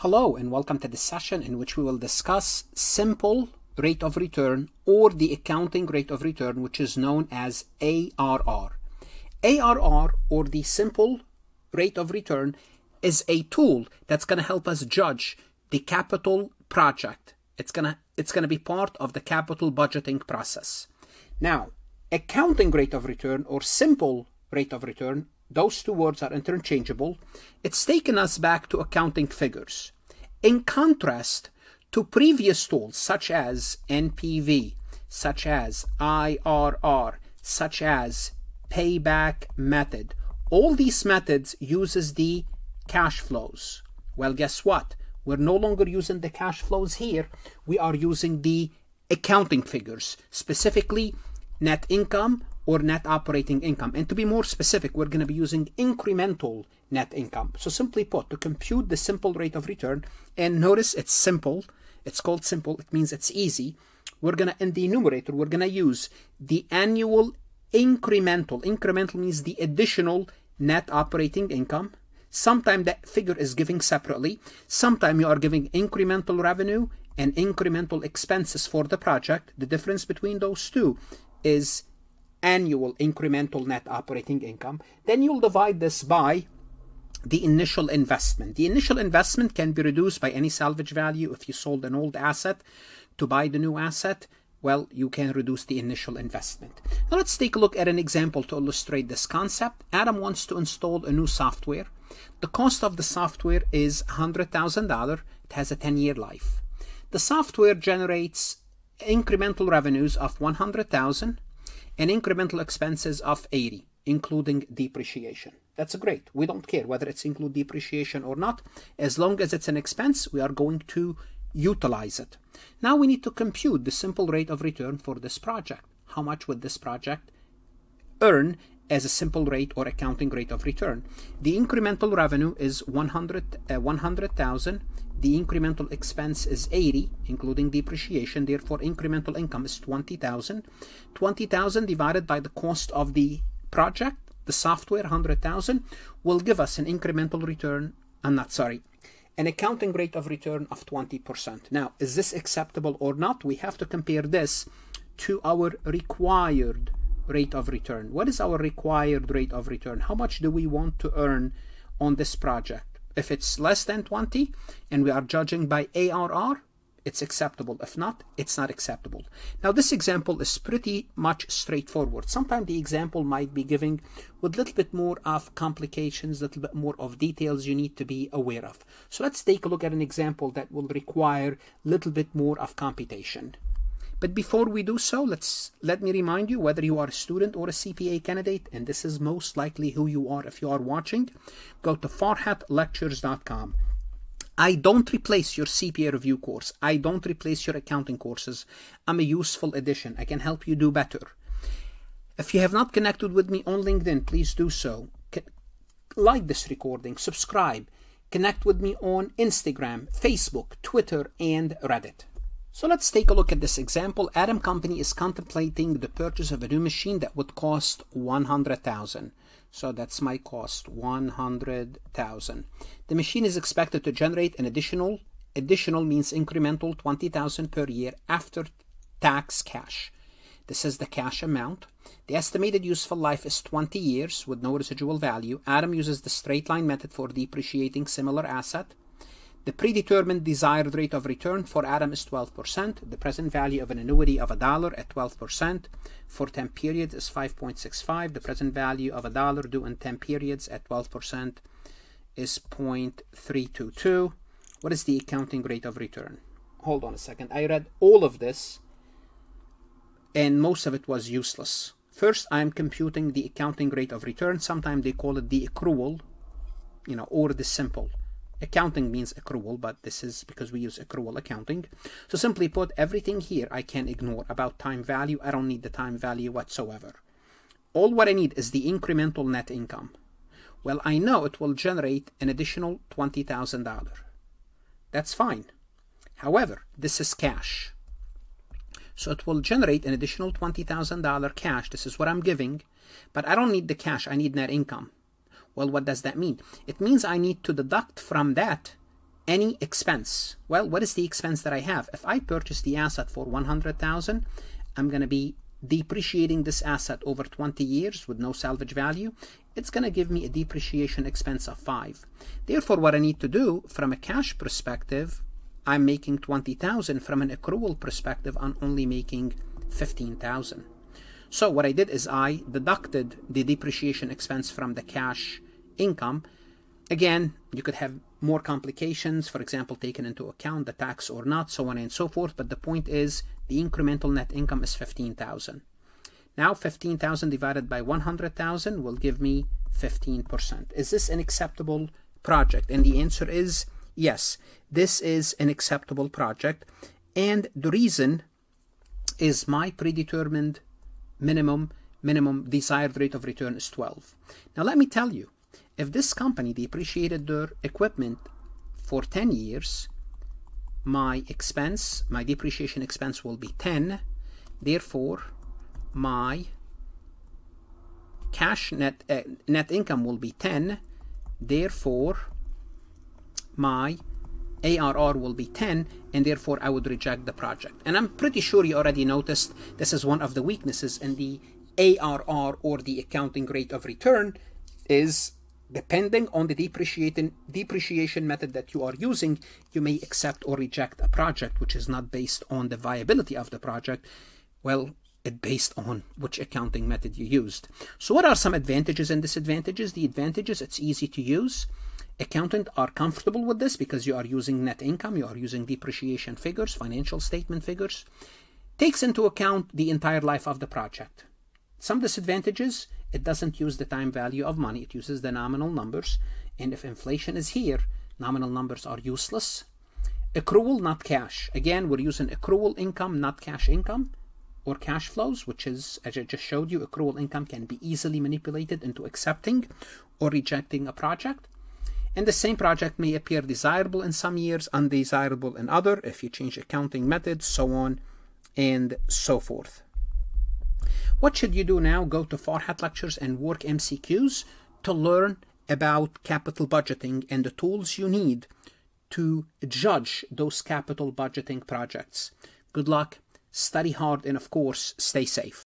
Hello and welcome to this session in which we will discuss simple rate of return or the accounting rate of return which is known as ARR. ARR or the simple rate of return is a tool that's going to help us judge the capital project. It's going to it's going to be part of the capital budgeting process. Now, accounting rate of return or simple rate of return those two words are interchangeable, it's taken us back to accounting figures. In contrast to previous tools such as NPV, such as IRR, such as payback method, all these methods uses the cash flows. Well, guess what? We're no longer using the cash flows here. We are using the accounting figures, specifically net income or net operating income. And to be more specific, we're going to be using incremental net income. So simply put, to compute the simple rate of return, and notice it's simple, it's called simple, it means it's easy. We're going to, in the numerator, we're going to use the annual incremental. Incremental means the additional net operating income. Sometimes that figure is given separately. Sometimes you are giving incremental revenue and incremental expenses for the project. The difference between those two is annual incremental net operating income. Then you'll divide this by the initial investment. The initial investment can be reduced by any salvage value. If you sold an old asset to buy the new asset, well, you can reduce the initial investment. Now let's take a look at an example to illustrate this concept. Adam wants to install a new software. The cost of the software is $100,000. It has a 10-year life. The software generates incremental revenues of 100,000 and incremental expenses of 80, including depreciation. That's great. We don't care whether it's include depreciation or not. As long as it's an expense, we are going to utilize it. Now we need to compute the simple rate of return for this project. How much would this project earn as a simple rate or accounting rate of return? The incremental revenue is 100 uh, 100,000 the incremental expense is 80 including depreciation. Therefore incremental income is 20,000 20,000 divided by the cost of the project the software 100,000 will give us an incremental return I'm not sorry an accounting rate of return of 20% now is this acceptable or not? We have to compare this to our required rate of return what is our required rate of return how much do we want to earn on this project if it's less than 20 and we are judging by ARR, it's acceptable. If not, it's not acceptable. Now, this example is pretty much straightforward. Sometimes the example might be giving with a little bit more of complications, a little bit more of details you need to be aware of. So let's take a look at an example that will require a little bit more of computation. But before we do so, let's let me remind you whether you are a student or a CPA candidate, and this is most likely who you are if you are watching, go to farhatlectures.com. I don't replace your CPA review course. I don't replace your accounting courses. I'm a useful addition. I can help you do better. If you have not connected with me on LinkedIn, please do so. Like this recording, subscribe, connect with me on Instagram, Facebook, Twitter, and Reddit. So let's take a look at this example. Adam Company is contemplating the purchase of a new machine that would cost 100,000. So that's my cost, 100,000. The machine is expected to generate an additional, additional means incremental 20,000 per year after tax cash. This is the cash amount. The estimated useful life is 20 years with no residual value. Adam uses the straight line method for depreciating similar asset. The predetermined desired rate of return for Adam is 12%. The present value of an annuity of a dollar at 12% for 10 periods is 5.65. The present value of a dollar due in 10 periods at 12% is 0.322. What is the accounting rate of return? Hold on a second. I read all of this and most of it was useless. First, I'm computing the accounting rate of return. Sometimes they call it the accrual, you know, or the simple. Accounting means accrual, but this is because we use accrual accounting. So simply put, everything here I can ignore about time value. I don't need the time value whatsoever. All what I need is the incremental net income. Well, I know it will generate an additional $20,000. That's fine. However, this is cash. So it will generate an additional $20,000 cash. This is what I'm giving. But I don't need the cash. I need net income. Well, what does that mean? It means I need to deduct from that any expense. Well, what is the expense that I have? If I purchase the asset for 100,000, I'm going to be depreciating this asset over 20 years with no salvage value. It's going to give me a depreciation expense of 5. Therefore, what I need to do from a cash perspective, I'm making 20,000. From an accrual perspective, I'm only making 15,000. So what I did is I deducted the depreciation expense from the cash income. Again, you could have more complications, for example, taken into account the tax or not, so on and so forth. But the point is the incremental net income is 15,000. Now 15,000 divided by 100,000 will give me 15%. Is this an acceptable project? And the answer is yes, this is an acceptable project. And the reason is my predetermined minimum minimum desired rate of return is 12. Now let me tell you, if this company depreciated their equipment for 10 years, my expense, my depreciation expense will be 10. Therefore, my cash net uh, net income will be 10. Therefore, my ARR will be 10 and therefore I would reject the project. And I'm pretty sure you already noticed this is one of the weaknesses in the ARR or the accounting rate of return is depending on the depreciation depreciation method that you are using, you may accept or reject a project which is not based on the viability of the project. Well, it based on which accounting method you used. So what are some advantages and disadvantages? The advantages, it's easy to use accountant are comfortable with this because you are using net income, you are using depreciation figures, financial statement figures, takes into account the entire life of the project. Some disadvantages, it doesn't use the time value of money, it uses the nominal numbers. And if inflation is here, nominal numbers are useless. Accrual, not cash. Again, we're using accrual income, not cash income or cash flows, which is, as I just showed you, accrual income can be easily manipulated into accepting or rejecting a project. And the same project may appear desirable in some years, undesirable in other, if you change accounting methods, so on and so forth. What should you do now? Go to Farhat Lectures and work MCQs to learn about capital budgeting and the tools you need to judge those capital budgeting projects. Good luck, study hard, and of course, stay safe.